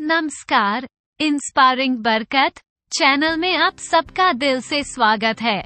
नमस्कार इंस्पायरिंग बरकत, चैनल में आप सबका दिल से स्वागत है।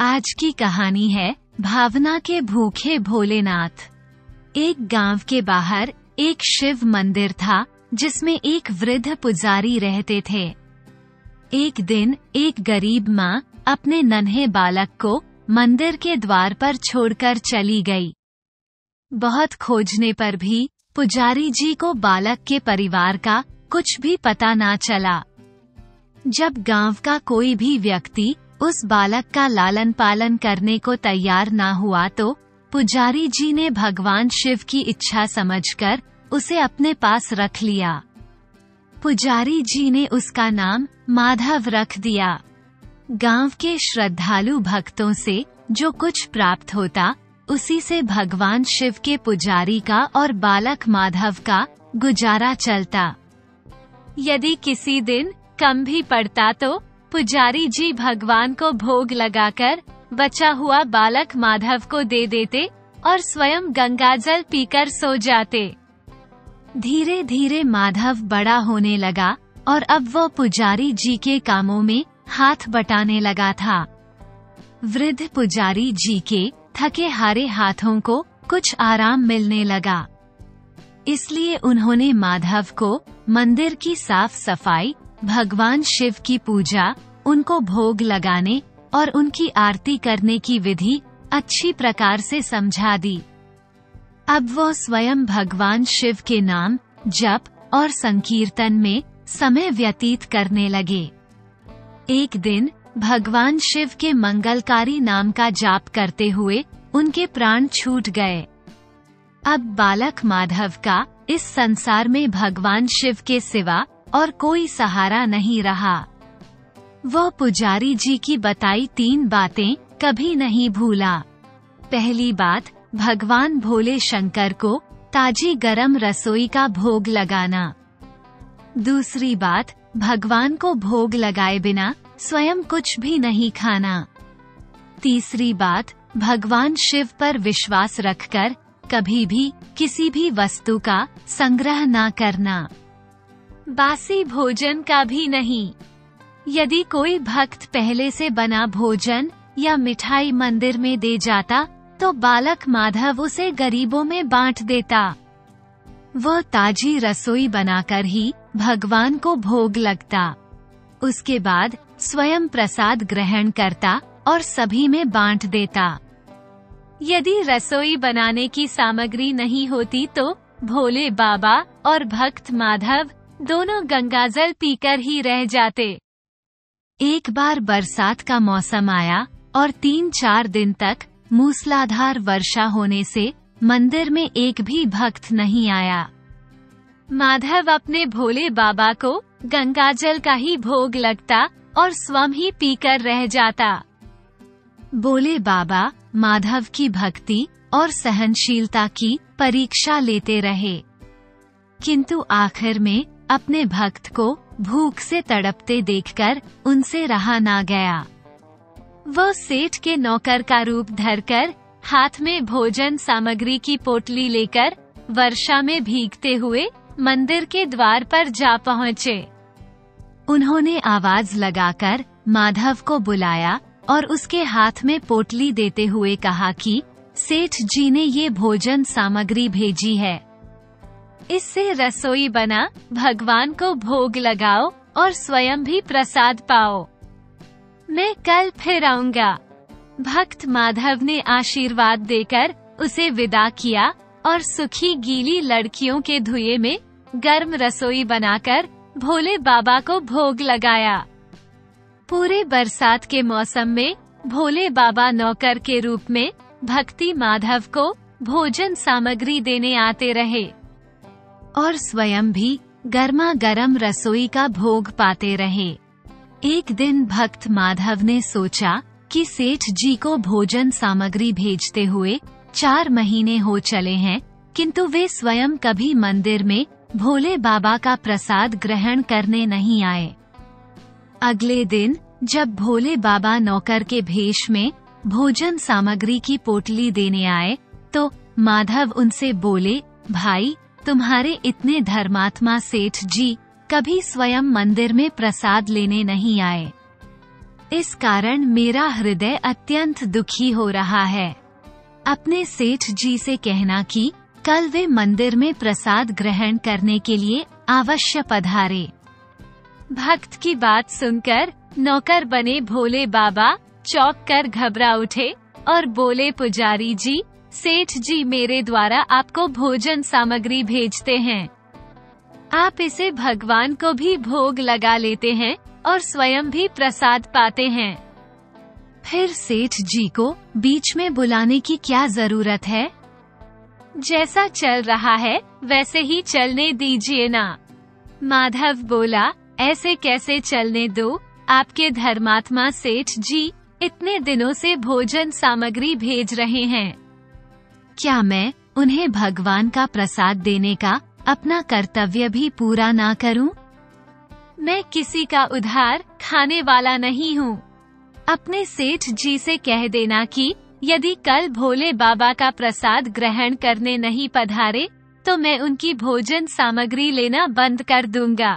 आज की कहानी है, भावना के भूखे भोलेनाथ। एक गाँव के बाहर, एक शिव मंदिर था, जिसमें एक वृद्ध पुजारी रहते थे। एक दिन, एक गरीब माँ, अपने नन्हे बालक को, मंदिर के द्वार पर छोड़कर चली गई। बहुत खोजने पर भी पुजारी जी को बालक के परिवार का कुछ भी पता ना चला। जब गाँव का कोई भी व्यक्ति उस बालक का लालन पालन करने को तैयार ना हुआ तो पुजारी जी ने भगवान शिव की इच्छा समझकर उसे अपने पास रख लिया। पुजारी जी ने उसका नाम माधव रख दिया। गाँव के श्रद्धालु भक्तों से जो कुछ प्राप्त होता उसी से भगवान शिव के पुजारी का और बालक माधव का गुजारा चलता। यदि किसी दिन कम भी पड़ता तो पुजारी जी भगवान को भोग लगाकर बचा हुआ बालक माधव को दे देते और स्वयं गंगाजल पीकर सो जाते। धीरे धीरे माधव बड़ा होने लगा और अब वो पुजारी जी के कामों में हाथ बटाने लगा था। वृद्ध पुजारी जी के थके हारे हाथों को कुछ आराम मिलने लगा। इसलिए उन्होंने माधव को मंदिर की साफ़ सफ़ाई, भगवान शिव की पूजा, उनको भोग लगाने और उनकी आरती करने की विधि अच्छी प्रकार से समझा दी। अब वो स्वयं भगवान शिव के नाम, जप और संकीर्तन में समय व्यतीत करने लगे। एक दिन भगवान शिव के मंगलकारी नाम का जाप करते हुए उनके प्राण छूट गए। अब बालक माधव का इस संसार में भगवान शिव के सिवा और कोई सहारा नहीं रहा। वह पुजारी जी की बताई तीन बातें कभी नहीं भूला। पहली बात, भगवान भोले शंकर को ताजी गरम रसोई का भोग लगाना। दूसरी बात, भगवान को भोग लगाए बिना स्वयं कुछ भी नहीं खाना। तीसरी बात, भगवान शिव पर विश्वास रखकर कभी भी किसी भी वस्तु का संग्रह ना करना। बासी भोजन का भी नहीं। यदि कोई भक्त पहले से बना भोजन या मिठाई मंदिर में दे जाता तो बालक माधव उसे गरीबों में बांट देता। वह ताजी रसोई बनाकर ही भगवान को भोग लगता। उसके बाद स्वयं प्रसाद ग्रहण करता और सभी में बांट देता। यदि रसोई बनाने की सामग्री नहीं होती तो भोले बाबा और भक्त माधव दोनों गंगाजल पीकर ही रह जाते। एक बार बरसात का मौसम आया और तीन चार दिन तक मूसलाधार वर्षा होने से मंदिर में एक भी भक्त नहीं आया। माधव अपने भोले बाबा को गंगाजल का ही भोग लगता और स्वयं ही पीकर रह जाता। बोले, बाबा, माधव की भक्ति और सहनशीलता की परीक्षा लेते रहे। किंतु आखिर में अपने भक्त को भूख से तड़पते देखकर उनसे रहा ना गया। वह सेठ के नौकर का रूप धरकर हाथ में भोजन सामग्री की पोटली लेकर वर्षा में भीगते हुए मंदिर के द्वार पर जा पहुँचे। उन्होंने आवाज़ लगाकर माधव को बुलाया और उसके हाथ में पोटली देते हुए कहा कि, सेठ जी ने ये भोजन सामग्री भेजी है। इससे रसोई बना, भगवान को भोग लगाओ और स्वयं भी प्रसाद पाओ। मैं कल फिर आऊँगा। भक्त माधव ने आशीर्वाद देकर उसे विदा किया और सुखी गीली लड़कियों के धुए में गर्म रसोई बनाकर भोले बाबा को भोग लगाया। पूरे बरसात के मौसम में भोले बाबा नौकर के रूप में भक्ति माधव को भोजन सामग्री देने आते रहे और स्वयं भी गर्मा गर्म रसोई का भोग पाते रहे। एक दिन भक्त माधव ने सोचा कि सेठ जी को भोजन सामग्री भेजते हुए चार महीने हो चले हैं, किंतु वे स्वयं कभी मंदिर में भोले बाबा का प्रसाद ग्रहण करने नहीं आए। अगले दिन, जब भोले बाबा नौकर के भेष में भोजन सामग्री की पोटली देने आए तो माधव उनसे बोले, भाई, तुम्हारे इतने धर्मात्मा सेठ जी कभी स्वयं मंदिर में प्रसाद लेने नहीं आए। इस कारण मेरा हृदय अत्यंत दुखी हो रहा है। अपने सेठ जी से कहना कि कल वे मंदिर में प्रसाद ग्रहण करने के लिए अवश्य पधारे। भक्त की बात सुनकर नौकर बने भोले बाबा चौक कर घबरा उठे और बोले, पुजारी जी, सेठ जी मेरे द्वारा आपको भोजन सामग्री भेजते हैं। आप इसे भगवान को भी भोग लगा लेते हैं और स्वयं भी प्रसाद पाते हैं। फिर सेठ जी को बीच में बुलाने की क्या ज़रूरत है? जैसा चल रहा है, वैसे ही चलने दीजिए ना माधव बोला, ऐसे कैसे चलने दो आपके धर्मात्मा सेठ जी, इतने दिनों से भोजन सामग्री भेज रहे हैं क्या मैं उन्हें भगवान का प्रसाद देने का अपना कर्तव्य भी पूरा ना करूँ? मैं किसी का उधार खाने वाला नहीं हूँ। अपने सेठ जी से कह देना कि यदि कल भोले बाबा का प्रसाद ग्रहण करने नहीं पधारे तो मैं उनकी भोजन सामग्री लेना बंद कर दूँगा।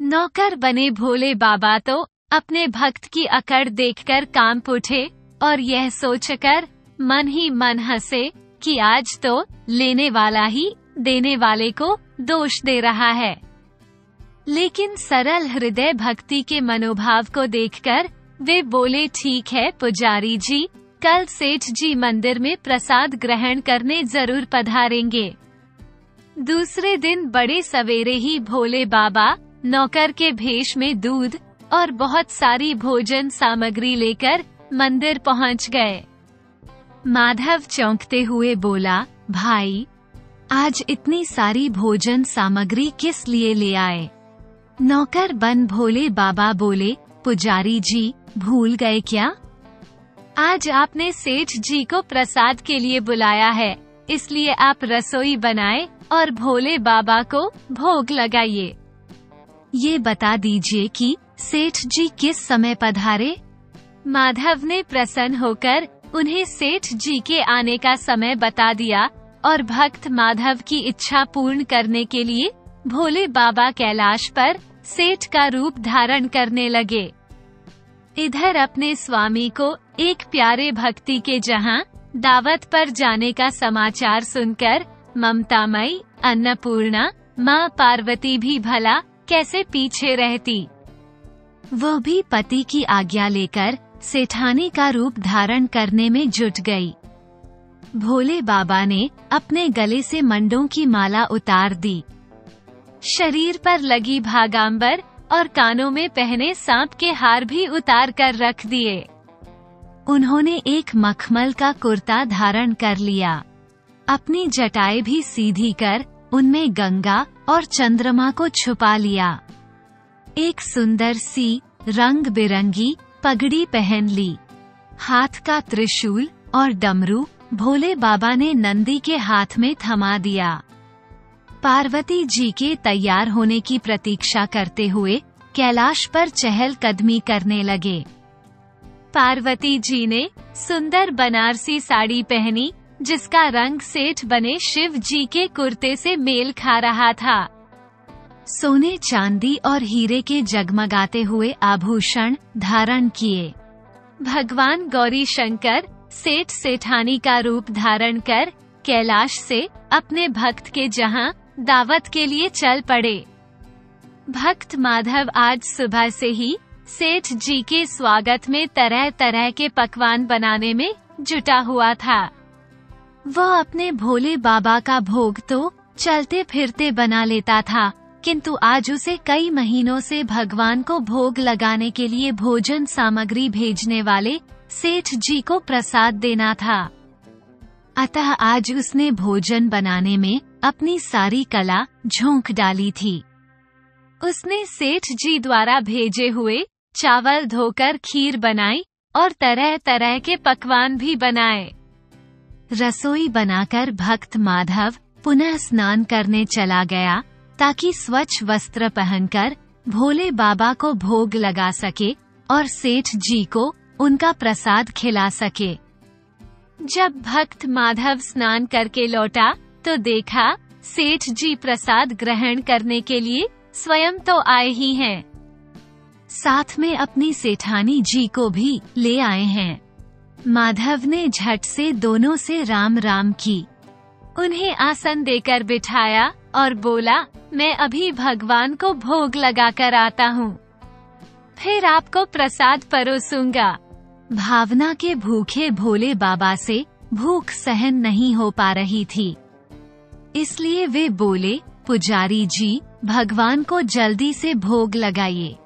नौकर बने भोले बाबा तो अपने भक्त की अकड़ देखकर काम उठे और यह सोचकर मन ही मन हंसे कि आज तो लेने वाला ही देने वाले को दोष दे रहा है। लेकिन सरल हृदय भक्ति के मनोभाव को देखकर वे बोले, ठीक है पुजारी जी कल सेठ जी मंदिर में प्रसाद ग्रहण करने ज़रूर पधारेंगे। दूसरे दिन बड़े सवेरे ही भोले बाबा नौकर के भेष में दूध और बहुत सारी भोजन सामग्री लेकर मंदिर पहुँच गए। माधव चौंकते हुए बोला, भाई, आज इतनी सारी भोजन सामग्री किस लिए ले आए? नौकर बन भोले बाबा बोले, पुजारी जी, भूल गए क्या? आज आपने सेठ जी को प्रसाद के लिए बुलाया है, इसलिए आप रसोई बनाए और भोले बाबा को भोग लगाइए। ये बता दीजिए कि सेठ जी किस समय पधारे? माधव ने प्रसन्न होकर उन्हें सेठ जी के आने का समय बता दिया और भक्त माधव की इच्छा पूर्ण करने के लिए भोले बाबा कैलाश पर सेठ का रूप धारण करने लगे। इधर अपने स्वामी को एक प्यारे भक्ति के जहाँ दावत पर जाने का समाचार सुनकर ममतामयी, अन्नपूर्णा, माँ पार्वती भी भला कैसे पीछे रहती। वो भी पति की आज्ञा लेकर सेठानी का रूप धारण करने में जुट गई। भोले बाबा ने अपने गले से मंडों की माला उतार दी। शरीर पर लगी भागांबर और कानों में पहने सांप के हार भी उतार कर रख दिए। उन्होंने एक मखमल का कुर्ता धारण कर लिया। अपनी जटाएँ भी सीधी कर उनमें गंगा और चंद्रमा को छुपा लिया। एक सुंदर सी रंग बिरंगी पगड़ी पहन ली। हाथ का त्रिशूल और डमरू भोले बाबा ने नंदी के हाथ में थमा दिया। पार्वती जी के तैयार होने की प्रतीक्षा करते हुए कैलाश पर चहल कदमी करने लगे। पार्वती जी ने सुंदर बनारसी साड़ी पहनी, जिसका रंग सेठ बने शिव जी के कुर्ते से मेल खा रहा था। सोने चांदी और हीरे के जगमगाते हुए आभूषण धारण किए। भगवान गौरी शंकर सेठ सेठानी का रूप धारण कर कैलाश से अपने भक्त के जहाँ दावत के लिए चल पड़े। भक्त माधव आज सुबह से ही सेठ जी के स्वागत में तरह तरह के पकवान बनाने में जुटा हुआ था। वह अपने भोले बाबा का भोग तो चलते फिरते बना लेता था, किंतु आज उसे कई महीनों से भगवान को भोग लगाने के लिए भोजन सामग्री भेजने वाले सेठ जी को प्रसाद देना था। अतः आज उसने भोजन बनाने में अपनी सारी कला झोंक डाली थी। उसने सेठ जी द्वारा भेजे हुए चावल धोकर खीर बनाई और तरह तरह के पकवान भी बनाए। रसोई बनाकर भक्त माधव पुनः स्नान करने चला गया ताकि स्वच्छ वस्त्र पहनकर भोले बाबा को भोग लगा सके और सेठ जी को उनका प्रसाद खिला सके। जब भक्त माधव स्नान करके लौटा तो देखा सेठ जी प्रसाद ग्रहण करने के लिए स्वयं तो आए ही हैं। साथ में अपनी सेठानी जी को भी ले आए हैं। माधव ने झट से दोनों से राम राम की। उन्हें आसन देकर बिठाया और बोला, मैं अभी भगवान को भोग लगा कर आता हूँ। फिर आपको प्रसाद परोसूँगा। भावना के भूखे भोले बाबा से भूख सहन नहीं हो पा रही थी। इसलिए वे बोले, पुजारी जी, भगवान को जल्दी से भोग लगाइए।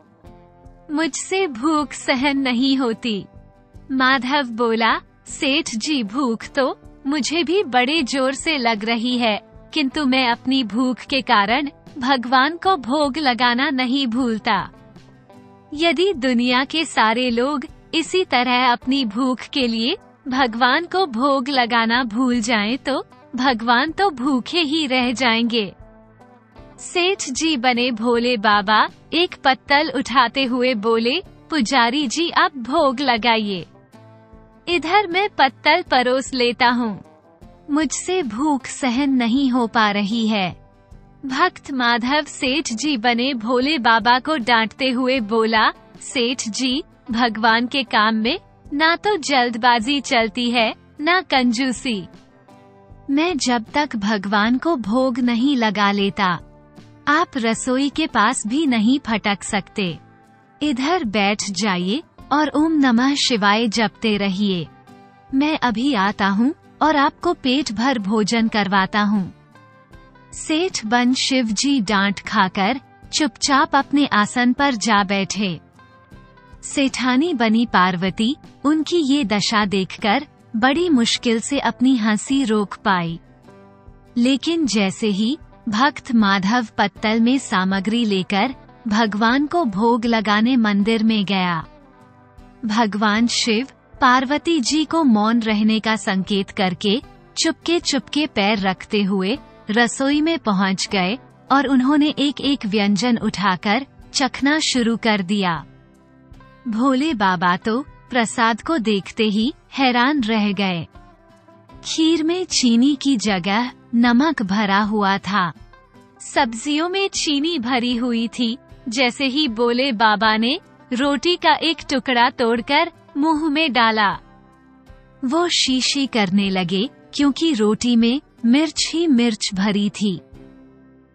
मुझसे भूख सहन नहीं होती। माधव बोला, सेठ जी, भूख तो मुझे भी बड़े ज़ोर से लग रही है, किंतु मैं अपनी भूख के कारण भगवान को भोग लगाना नहीं भूलता। यदि दुनिया के सारे लोग इसी तरह अपनी भूख के लिए भगवान को भोग लगाना भूल जाएँ तो भगवान तो भूखे ही रह जाएँगे। सेठ जी बने भोले बाबा, एक पत्तल उठाते हुए बोले, पुजारी जी आप भोग लगाइए। इधर मैं पत्तल परोस लेता हूँ। मुझसे भूख सहन नहीं हो पा रही है। भक्त माधव सेठ जी बने भोले बाबा को डांटते हुए बोला, सेठ जी, भगवान के काम में ना तो जल्दबाजी चलती है, ना कंजूसी। मैं जब तक भगवान को भोग नहीं लगा लेता, आप रसोई के पास भी नहीं फटक सकते। इधर बैठ जाइए और ओम नमः शिवाय जपते रहिए। मैं अभी आता हूँ और आपको पेट भर भोजन करवाता हूँ। सेठ बन शिव जी डांट खाकर चुपचाप अपने आसन पर जा बैठे। सेठानी बनी पार्वती, उनकी ये दशा देखकर बड़ी मुश्किल से अपनी हँसी रोक पाई। लेकिन जैसे ही भक्त माधव पत्तल में सामग्री लेकर भगवान को भोग लगाने मंदिर में गया। भगवान शिव पार्वती जी को मौन रहने का संकेत करके चुपके चुपके पैर रखते हुए रसोई में पहुँच गए और उन्होंने एक एक व्यंजन उठाकर चखना शुरू कर दिया। भोले बाबा तो प्रसाद को देखते ही हैरान रह गए। खीर में चीनी की जगह नमक भरा हुआ था। सब्जियों में चीनी भरी हुई थी, जैसे ही बोले बाबा ने रोटी का एक टुकड़ा तोड़कर मुँह में डाला। वो शीशी करने लगे, क्योंकि रोटी में मिर्च ही मिर्च भरी थी।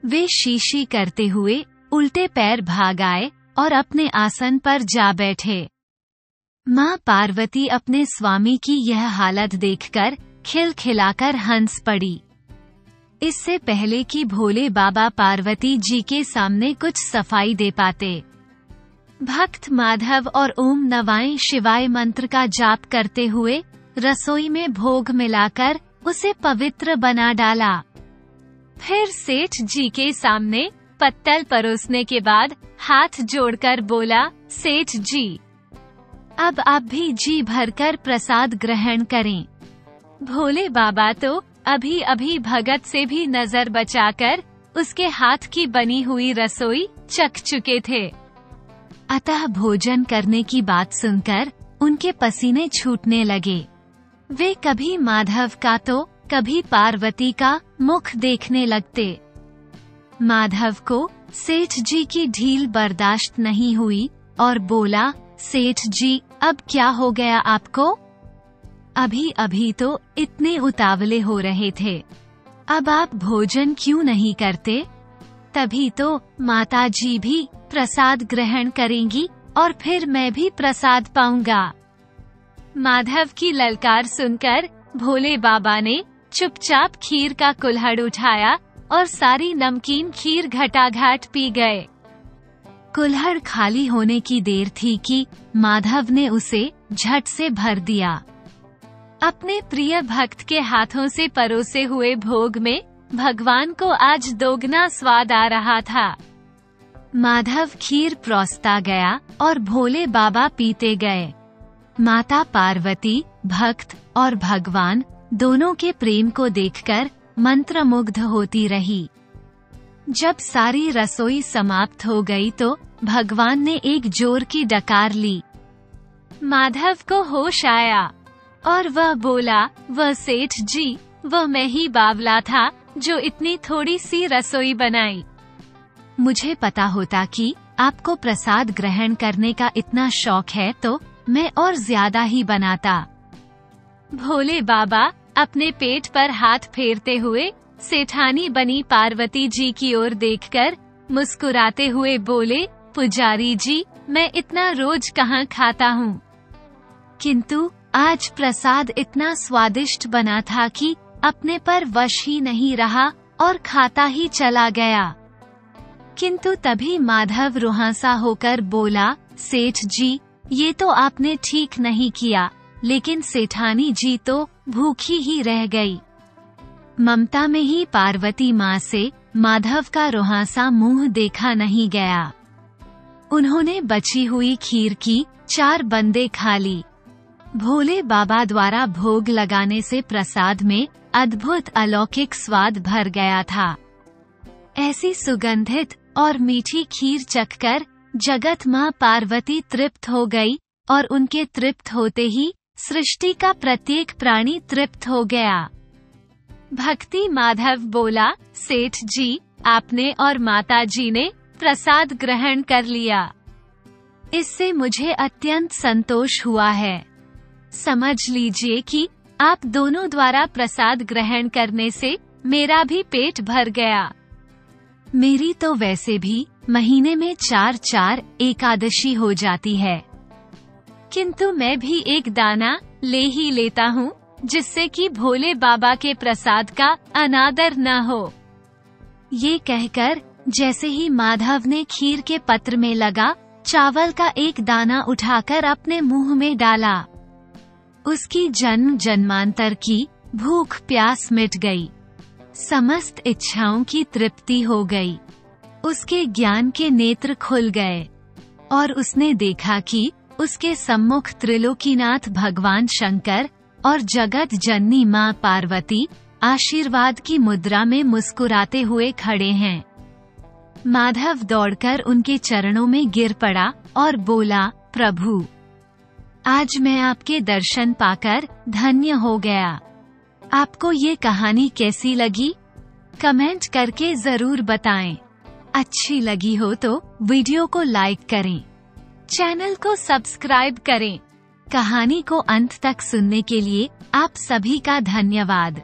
वे शीशी करते हुए उल्टे पैर भाग आए और अपने आसन पर जा बैठे। माँ पार्वती अपने स्वामी की यह हालत देखकर खिलखिलाकर हंस पड़ी। इससे पहले कि भोले बाबा पार्वती जी के सामने कुछ सफ़ाई दे पाते। भक्त माधव और ओम नवाय शिवाय मंत्र का जाप करते हुए रसोई में भोग मिलाकर उसे पवित्र बना डाला। फिर सेठ जी के सामने पत्तल परोसने के बाद हाथ जोड़कर बोला, सेठ जी अब आप भी जी भरकर प्रसाद ग्रहण करें। भोले बाबा तो अभी अभी भगत से भी नज़र बचाकर उसके हाथ की बनी हुई रसोई चख चुके थे। अतः भोजन करने की बात सुनकर उनके पसीने छूटने लगे। वे कभी माधव का तो कभी पार्वती का मुख देखने लगते। माधव को सेठ जी की ढील बर्दाश्त नहीं हुई और बोला सेठ जी, अब क्या हो गया आपको? अभी अभी तो इतने उतावले हो रहे थे। अब आप भोजन क्यों नहीं करते? तभी तो माता जी भी प्रसाद ग्रहण करेंगी और फिर मैं भी प्रसाद पाऊँगा। माधव की ललकार सुनकर भोले बाबा ने चुपचाप खीर का कुल्हड़ उठाया और सारी नमकीन खीर घटाघाट पी गए। कुल्हड़ खाली होने की देर थी कि माधव ने उसे झट से भर दिया। अपने प्रिय भक्त के हाथों से परोसे हुए भोग में भगवान को आज दोगुना स्वाद आ रहा था। माधव खीर प्रोसता गया और भोले बाबा पीते गए। माता पार्वती, भक्त और भगवान दोनों के प्रेम को देखकर मंत्रमुग्ध होती रही। जब सारी रसोई समाप्त हो गई तो भगवान ने एक ज़ोर की डकार ली। माधव को होश आया और वह बोला, वह सेठ जी, वह मैं ही बावला था जो इतनी थोड़ी सी रसोई बनाई। मुझे पता होता कि आपको प्रसाद ग्रहण करने का इतना शौक है तो मैं और ज़्यादा ही बनाता। भोले बाबा, अपने पेट पर हाथ फेरते हुए सेठानी बनी पार्वती जी की ओर देखकर मुस्कुराते हुए बोले, पुजारी जी, मैं इतना रोज कहाँ खाता हूँ? किंतु आज प्रसाद इतना स्वादिष्ट बना था कि अपने पर वश ही नहीं रहा और खाता ही चला गया। किंतु तभी माधव रुहासा होकर बोला, सेठ जी, ये तो आपने ठीक नहीं किया, लेकिन सेठानी जी तो भूखी ही रह गई। ममता में ही पार्वती माँ से माधव का रोहासा मुँह देखा नहीं गया। उन्होंने बची हुई खीर की चार बंदे खा ली। भोले बाबा द्वारा भोग लगाने से प्रसाद में अद्भुत अलौकिक स्वाद भर गया था। ऐसी सुगंधित और मीठी खीर चखकर जगत माँ पार्वती तृप्त हो गई और उनके तृप्त होते ही सृष्टि का प्रत्येक प्राणी तृप्त हो गया। भक्ति माधव बोला, सेठ जी, आपने और माता जी ने प्रसाद ग्रहण कर लिया। इससे मुझे अत्यंत संतोष हुआ है। समझ लीजिए कि आप दोनों द्वारा प्रसाद ग्रहण करने से मेरा भी पेट भर गया। मेरी तो वैसे भी महीने में चार चार एकादशी हो जाती है। किंतु मैं भी एक दाना ले ही लेता हूँ। जिससे कि भोले बाबा के प्रसाद का अनादर न हो। ये कहकर जैसे ही माधव ने खीर के पत्र में लगा, चावल का एक दाना उठाकर अपने मुँह में डाला। उसकी जन्म जन्मांतर की भूख प्यास मिट गई। समस्त इच्छाओं की तृप्ति हो गई। उसके ज्ञान के नेत्र खुल गए। और उसने देखा कि उसके सम्मुख त्रिलोकीनाथ भगवान शंकर और जगत जननी माँ पार्वती आशीर्वाद की मुद्रा में मुस्कुराते हुए खड़े हैं। माधव दौड़कर उनके चरणों में गिर पड़ा और बोला, प्रभु, आज मैं आपके दर्शन पाकर धन्य हो गया। आपको ये कहानी कैसी लगी? कमेंट करके ज़रूर बताएँ। अच्छी लगी हो तो वीडियो को लाइक करें। चैनल को सब्सक्राइब करें। कहानी को अंत तक सुनने के लिए आप सभी का धन्यवाद।